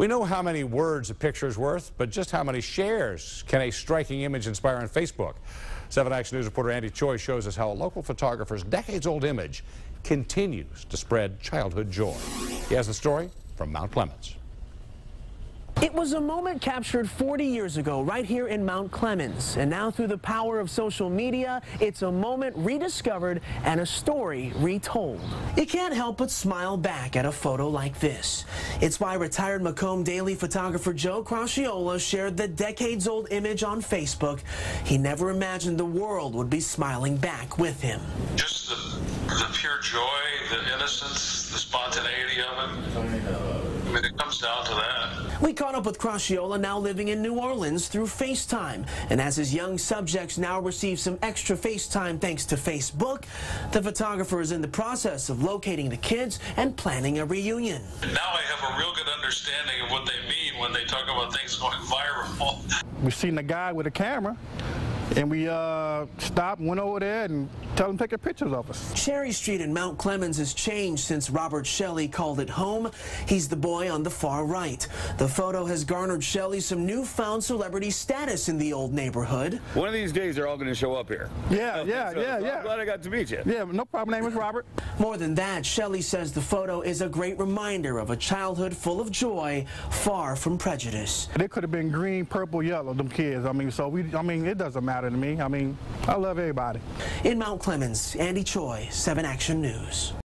We know how many words a picture is worth, but just how many shares can a striking image inspire on Facebook? 7 Action News reporter Andy Choi shows us how a local photographer's decades-old image continues to spread childhood joy. He has the story from Mount Clemens. It was a moment captured 40 years ago right here in Mount Clemens. And now through the power of social media, it's a moment rediscovered and a story retold. You can't help but smile back at a photo like this. It's why retired Macomb Daily photographer Joe Cracchiola shared the decades-old image on Facebook. He never imagined the world would be smiling back with him. Just the, the pure joy, the innocence, the spontaneity of it. I mean, it comes down to that. We caught up with Cracchiola, now living in New Orleans, through FaceTime. And as his young subjects now receive some extra FaceTime thanks to Facebook, the photographer is in the process of locating the kids and planning a reunion. Now I have a real good understanding of what they mean when they talk about things going viral. We've seen a guy with a camera and we uh, stopped, went over there, and tell them to take pictures of us. Cherry Street in Mount Clemens has changed since Robert Shelley called it home. He's the boy on the far right. The photo has garnered Shelley some newfound celebrity status in the old neighborhood. One of these days, they're all going to show up here. Yeah, yeah, so, yeah, so yeah. I'm glad I got to meet you. Yeah, no problem. Name is Robert. More than that, Shelley says the photo is a great reminder of a childhood full of joy, far from prejudice. They could have been green, purple, yellow, them kids. I mean, so we, I mean, it doesn't matter to me. I mean, I love everybody. In Mount Clemens, Andy Choi, 7 Action News.